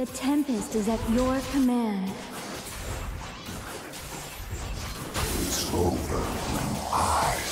The Tempest is at your command. It's over when I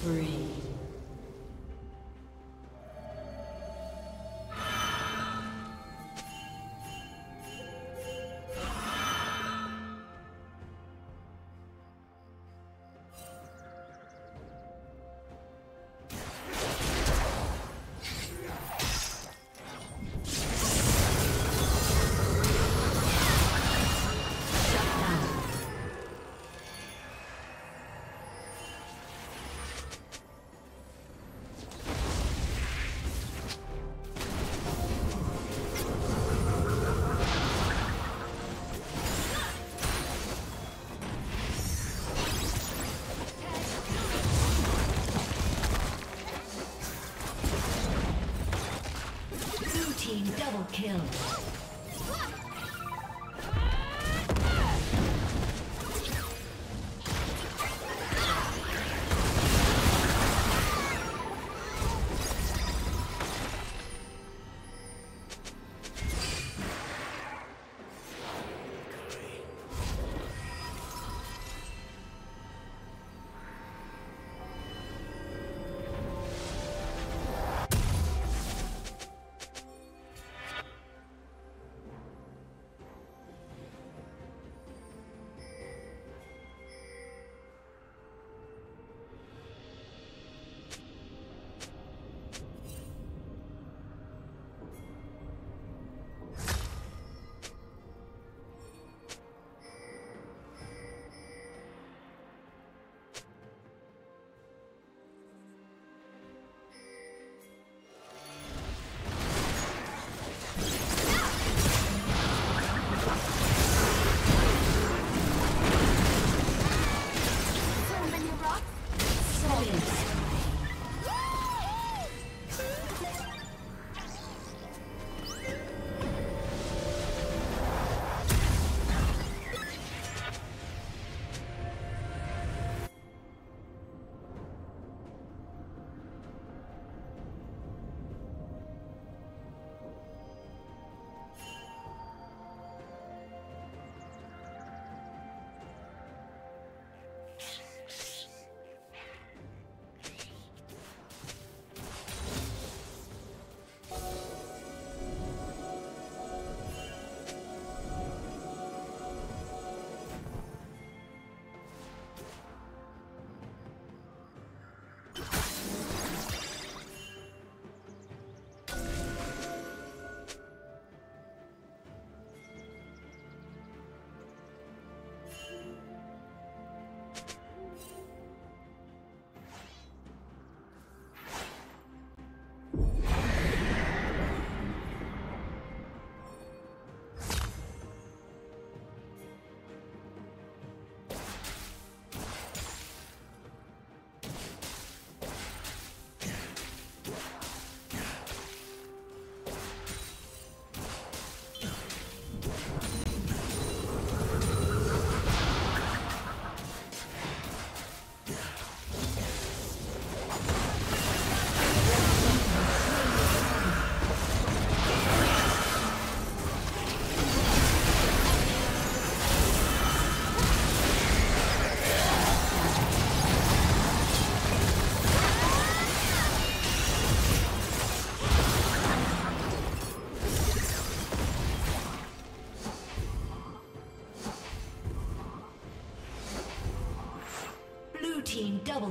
spree. Kill.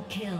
Kill.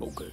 Okay.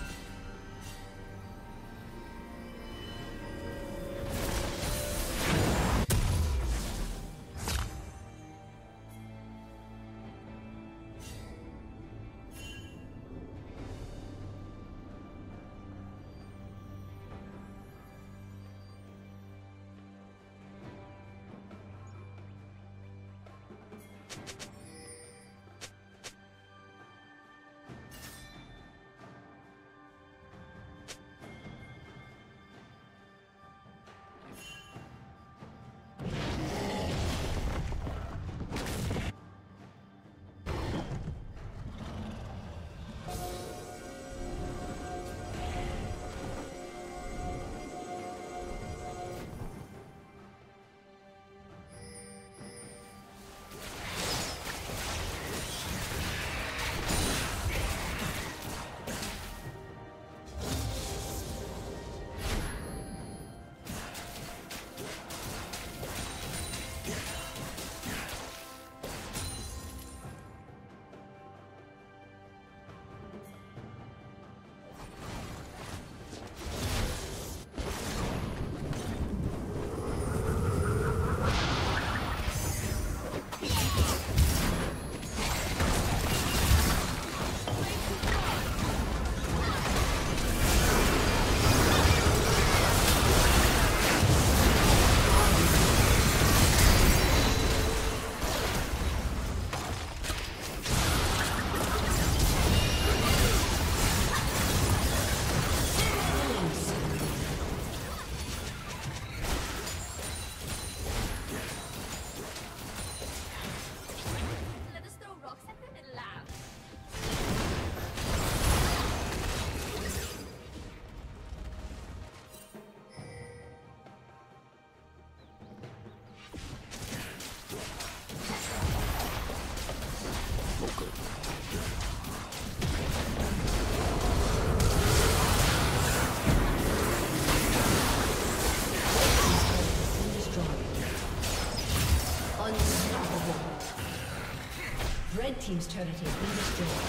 Team's turret has been destroyed.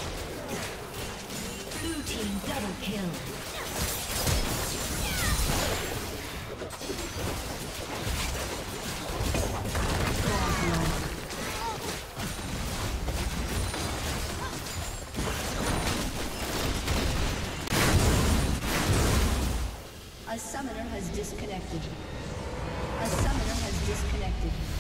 Blue team double kill. A summoner has disconnected. A summoner has disconnected.